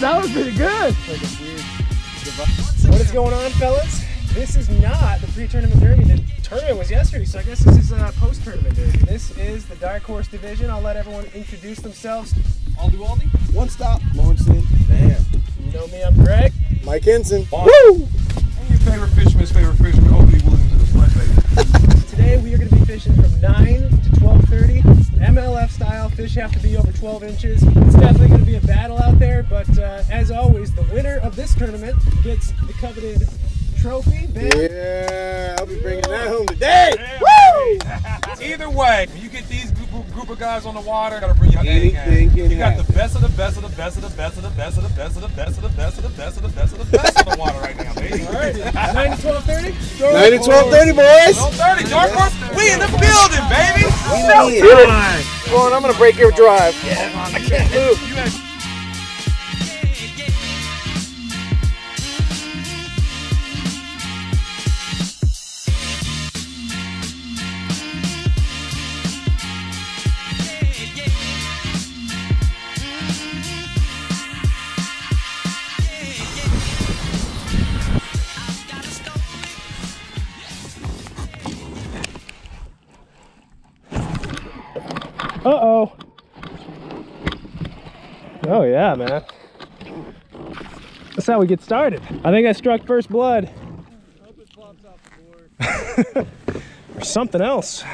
that was pretty good. What is going on, fellas? This is not the pre-tournament derby. The tournament was yesterday, so I guess this is a post-tournament derby. This is the Dark Horse division. I'll let everyone introduce themselves. I'll do Aldi Waldi? One stop, Lawrenceton. Damn. You know me, I'm Greg. Mike Ensign. Woo! And your favorite fisherman's favorite fisherman, Oakley Williams in the flesh, baby. Today we are going to be fishing from 9 to 12:30, MLF style. Fish have to be over 12 inches. It's definitely going to be a battle out there, but uh, as always, the winner of this tournament gets the coveted trophy. Ben. Yeah, I'll be bringing that home today. Either way, when you get these group, group of guys on the water, gotta bring your A Anything game. can You got the happen. best of the best of the best of the best of the best of the best of the best of the best of the best of the best of the best of the water right now, baby. All right, 9 to 12:30. 9 to 1230, boys. 1230, Dark Horse, we in the building, baby. We in the building. Lauren, I'm gonna break your drive. Yeah, I can't move. Uh-oh. Oh yeah, man. That's how we get started. I think I struck first blood. or something else.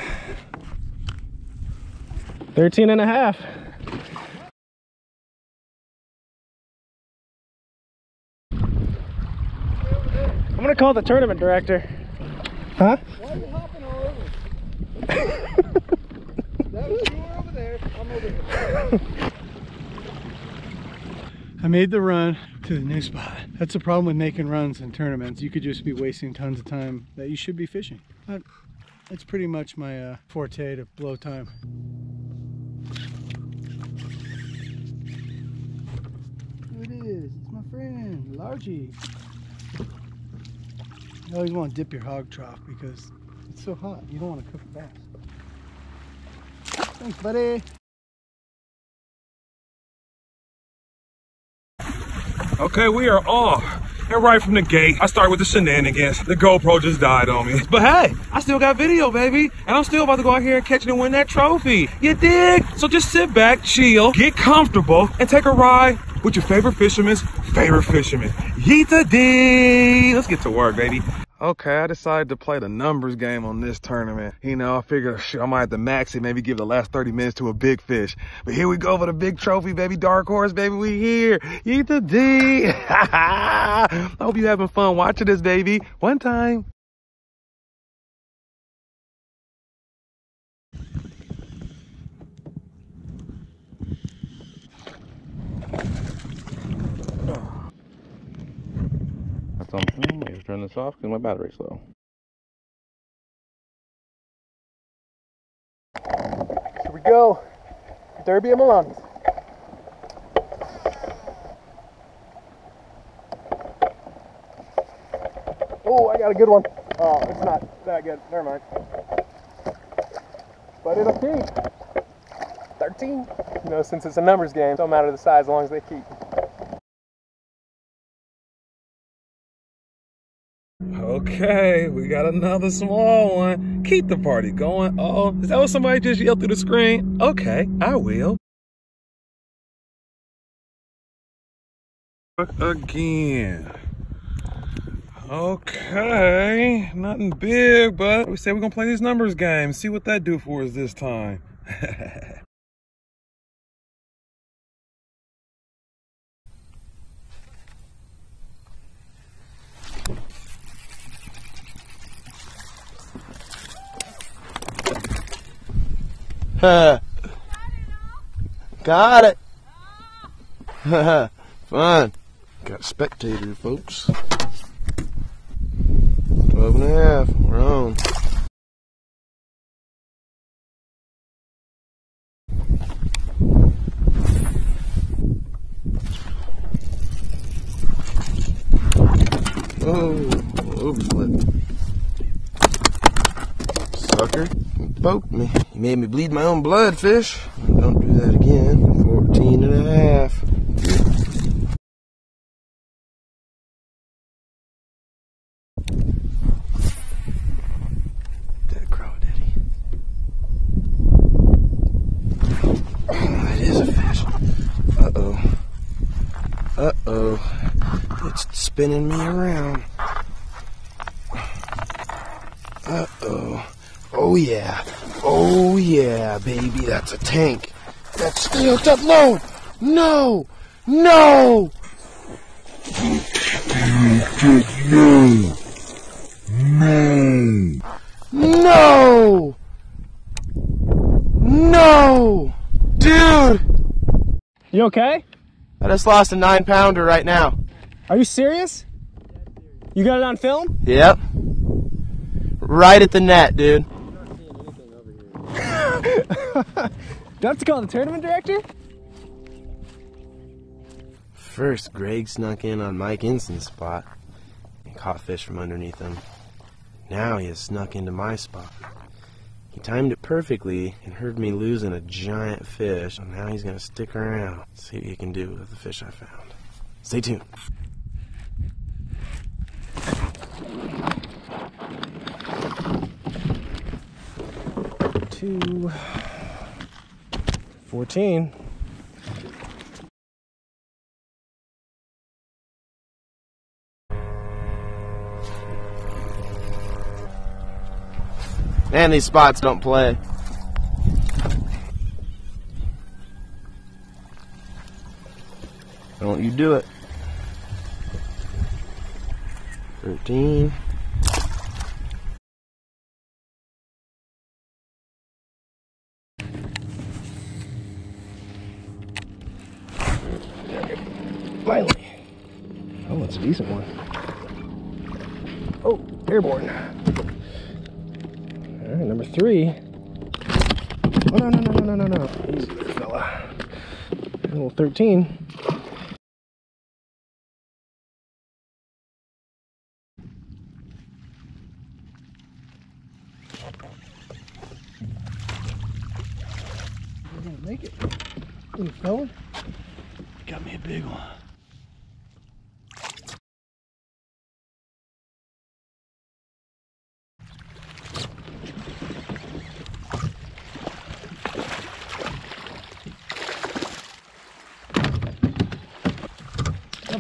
13 and a half. I'm gonna call the tournament director. Huh? Why are you hopping all over? that was you were over there. I'm over here. I made the run to the new spot. That's the problem with making runs in tournaments. You could just be wasting tons of time that you should be fishing. But it's pretty much my uh, forte to blow time. There it is. It's my friend, Largy. You always want to dip your hog trough because it's so hot. You don't want to cook fast. Thanks, buddy. Okay, we are off. And right from the gate, I start with the shenanigans. The GoPro just died on me. But hey, I still got video, baby. And I'm still about to go out here and catch and win that trophy. You dig? So just sit back, chill, get comfortable, and take a ride with your favorite fisherman's favorite fisherman. Yeeta D. Let's get to work, baby. Okay, I decided to play the numbers game on this tournament. You know, I figured shit, I might have to max it, maybe give the last 30 minutes to a big fish. But here we go for the big trophy, baby. Dark horse, baby. We here. Eat the D. I hope you're having fun watching this, baby. One time. Let me turn this off because my battery's low. Here we go. Derby of Maloney's. Oh, I got a good one. Oh, it's not that good. Never mind. But it'll keep. 13. You know, since it's a numbers game, it don't matter the size as long as they keep. Okay, we got another small one. Keep the party going. Oh, is that what somebody just yelled through the screen? Okay, I will. Again. Okay, nothing big, but we said we're gonna play these numbers game. See what that do for us this time. Got it. Fun. Got spectator, folks. 12 and a half. We're on. Oh, oh overslip. Sucker, you poked me. You made me bleed my own blood, fish. Don't do that again. 14 and a half. Dead crawdaddy. Oh, it is a fish. Uh oh. Uh oh. It's spinning me around. Uh oh. Yeah. Oh yeah, baby. That's a tank. That's steel top load. No. No. No. No. Dude. You okay? I just lost a nine pounder right now. Are you serious? You got it on film? Yep. Right at the net, dude. Do I have to call the tournament director? First, Greg snuck in on Mike Inson's spot and caught fish from underneath him. Now he has snuck into my spot. He timed it perfectly and heard me losing a giant fish, and now he's gonna stick around. See what he can do with the fish I found. Stay tuned. Two. 14. Man, these spots don't play. Don't you do it. 13. Finally. Oh, it's a decent one. Oh, airborne. All right, number three. Oh, no, no, no, no, no, no, no. Easy, fella. A little 13. We're gonna make it. Little fella. Got me a big one.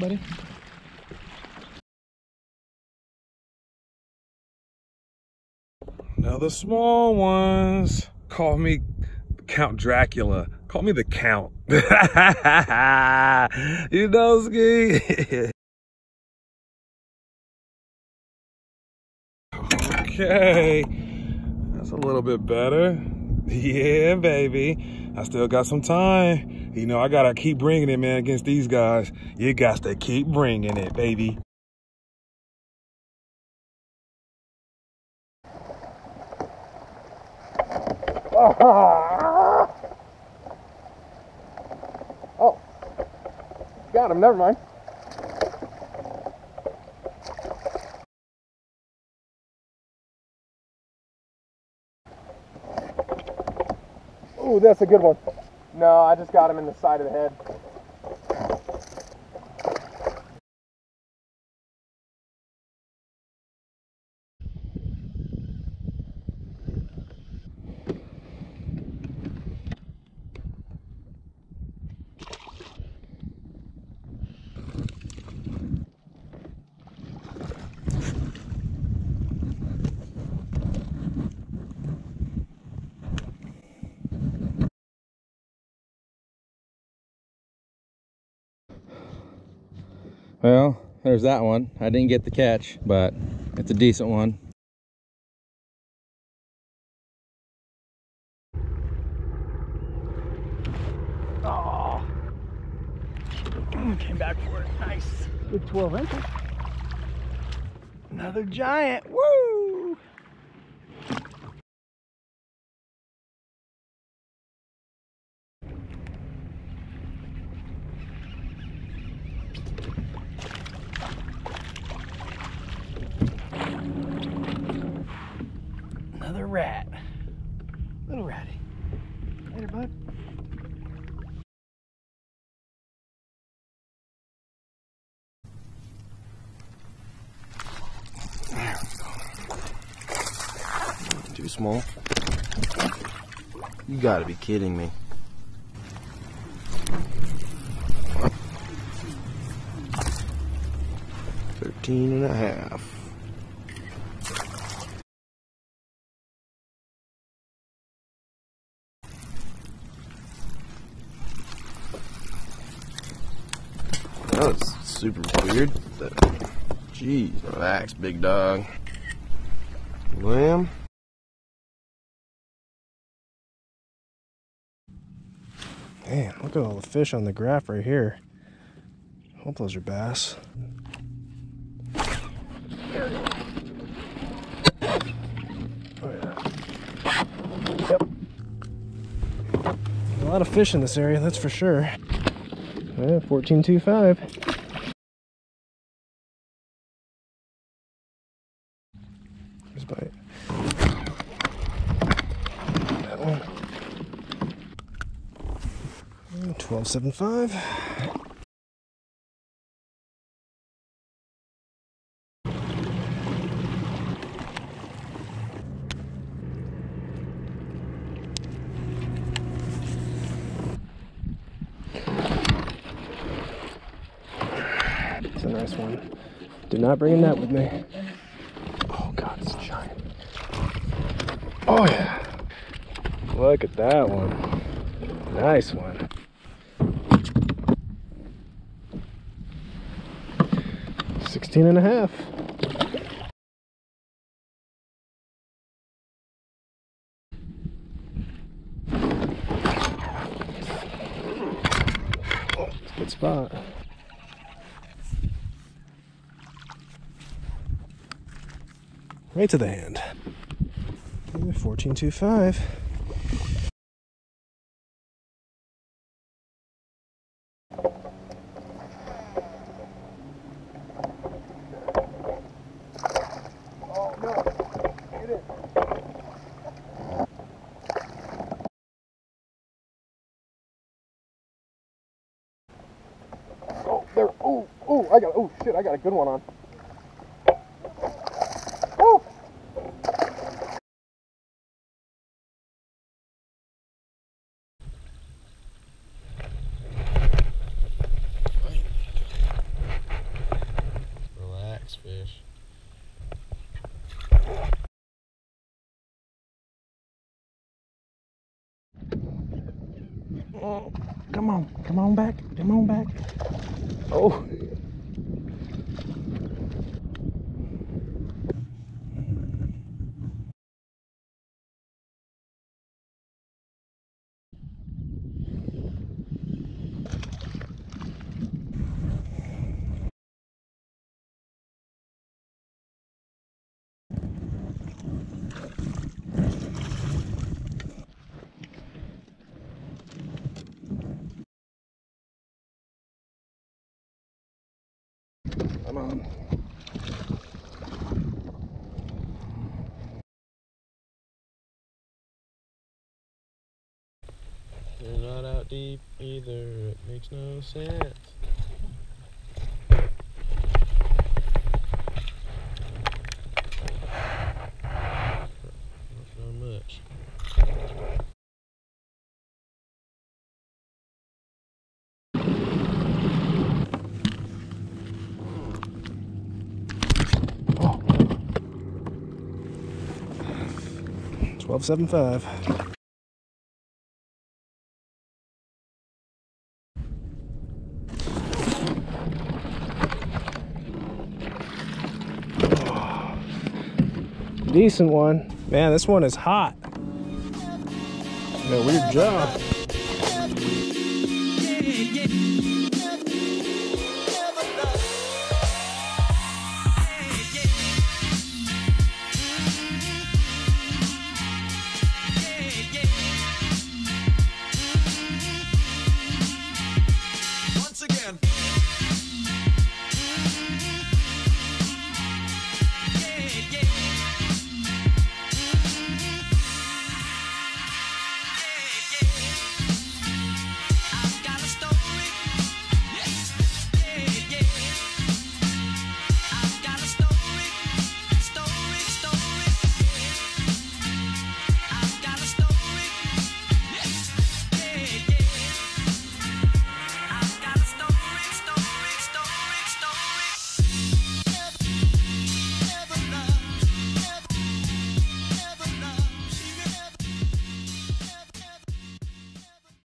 Buddy. Now the small ones call me Count Dracula. Call me the Count. you know, Ski. okay, that's a little bit better. Yeah, baby. I still got some time. You know, I gotta keep bringing it, man, against these guys. You got to keep bringing it, baby. Oh, got him, never mind. Ooh, that's a good one. No, I just got him in the side of the head. Well, there's that one. I didn't get the catch, but it's a decent one. Oh, Came back for it. Nice. Good 12 inches. Another giant. Woo! Small? You gotta be kidding me. Thirteen and a half. That was super weird. Jeez, relax, big dog. Lamb? Man, look at all the fish on the graph right here. Hope those are bass. Oh. Yep. A lot of fish in this area, that's for sure. Yeah, 1425. There's bite. That one. 1275. It's a nice one. Did not bring a net with me. Oh god, it's giant. Oh yeah. Look at that one. Nice one. 16 and a half. Good spot. Right to the hand. 14.25. there. Oh, oh, I got. Oh, shit, I got a good one on. Oh. Relax, fish. Oh, come on, come on back, come on back. Oh. Come on. You're not out deep either. It makes no sense. 1275. decent one. Man, this one is hot. Yeah, weird job.